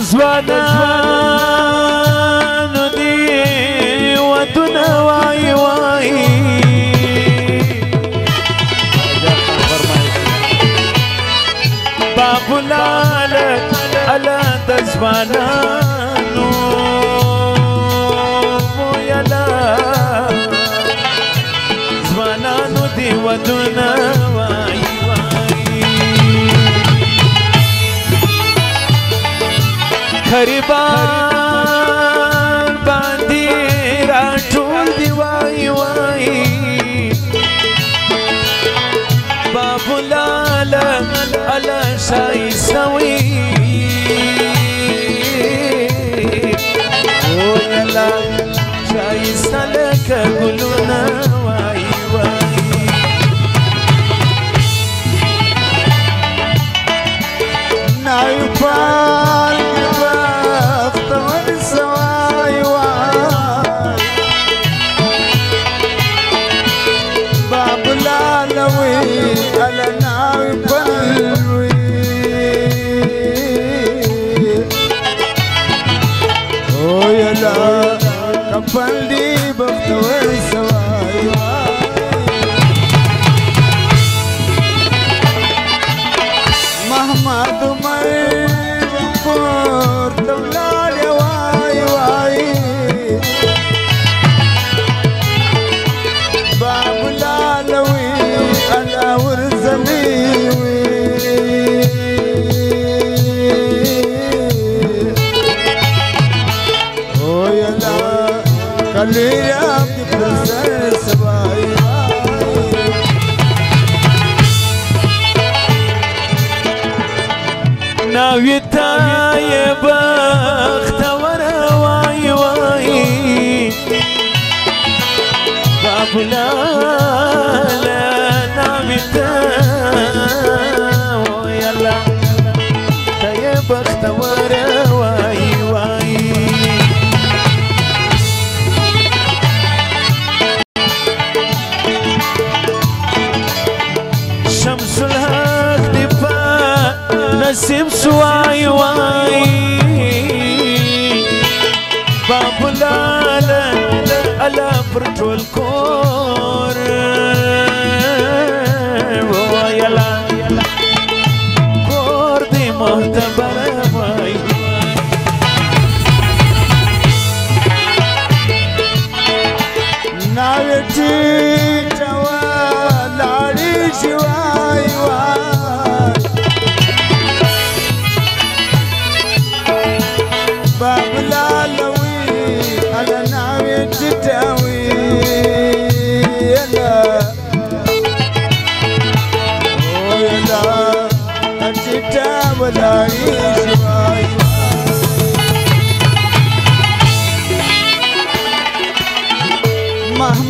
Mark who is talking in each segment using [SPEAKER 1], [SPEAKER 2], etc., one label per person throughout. [SPEAKER 1] زوانانو دی ودونه وای وای بابو لالک علا د زوانانو غریبان باندې راټول دی وای وای بابو لالا الا شایس
[SPEAKER 2] love the way
[SPEAKER 1] ناوی تای بخت ور وای وای بابلا ناوی تای بخت وای apertó el cor voy a la cor de Montabaramay Naviti
[SPEAKER 2] Chawa Lari Shivai Vai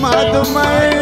[SPEAKER 2] मधुमय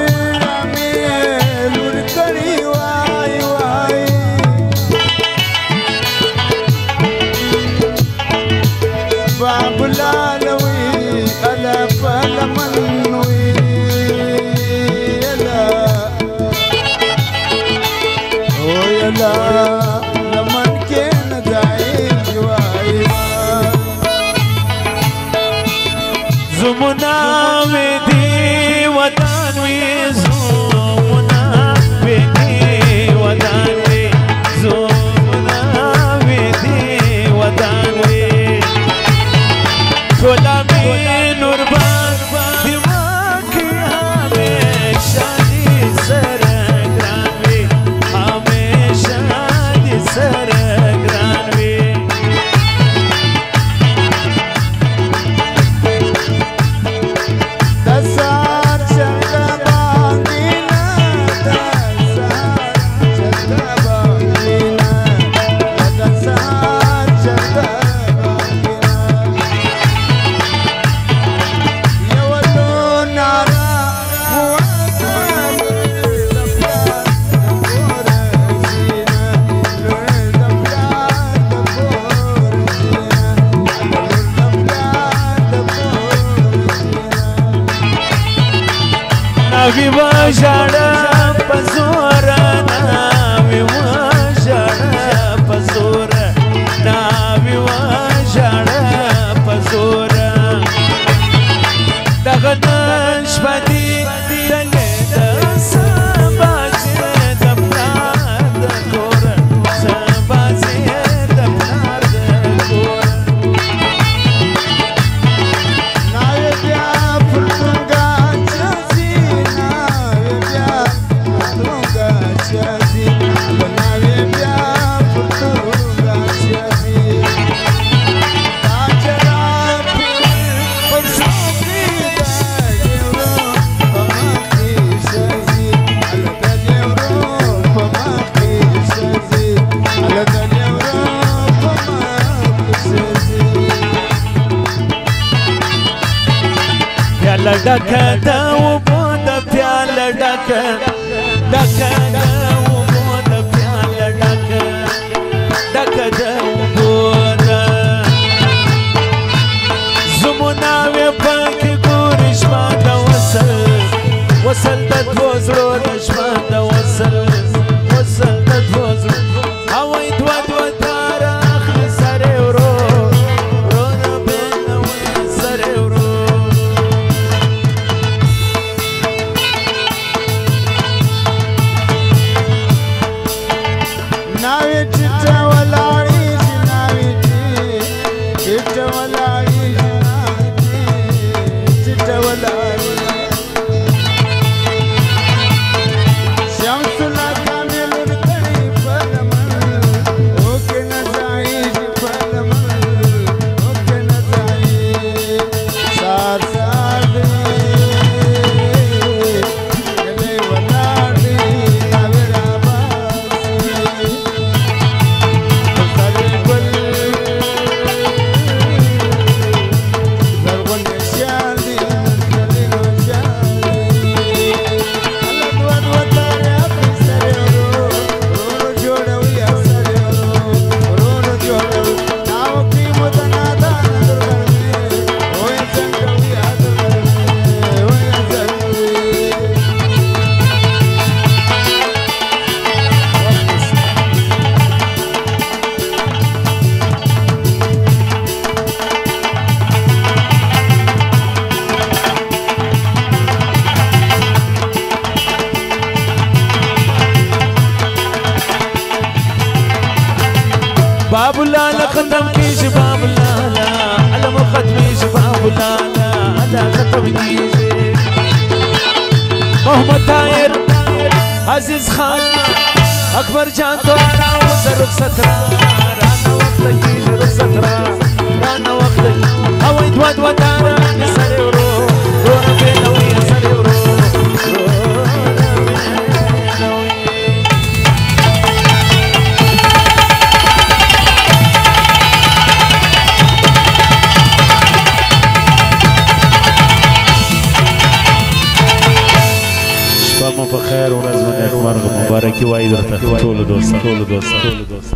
[SPEAKER 1] Sahiba Jada پیاله ډکه د اوبو د پیاله ډکه ډکه د اوبو د پیاله ډکه ډکه د اوبو د زمونه وې پکې ګورې شپه د وصل وصل د دوه شباب لالا ختم کی شباب لالا علم ختمی شباب لالا ادا ختم کی محمد طاہر عزیز خان اکبر جان تو آنا وز رخصت را رانا وقت کی رخصت را رانا وقت کی اوید ود ودانا سر رو رو نبی نوی سر رو 多乐多，多乐多，多乐多。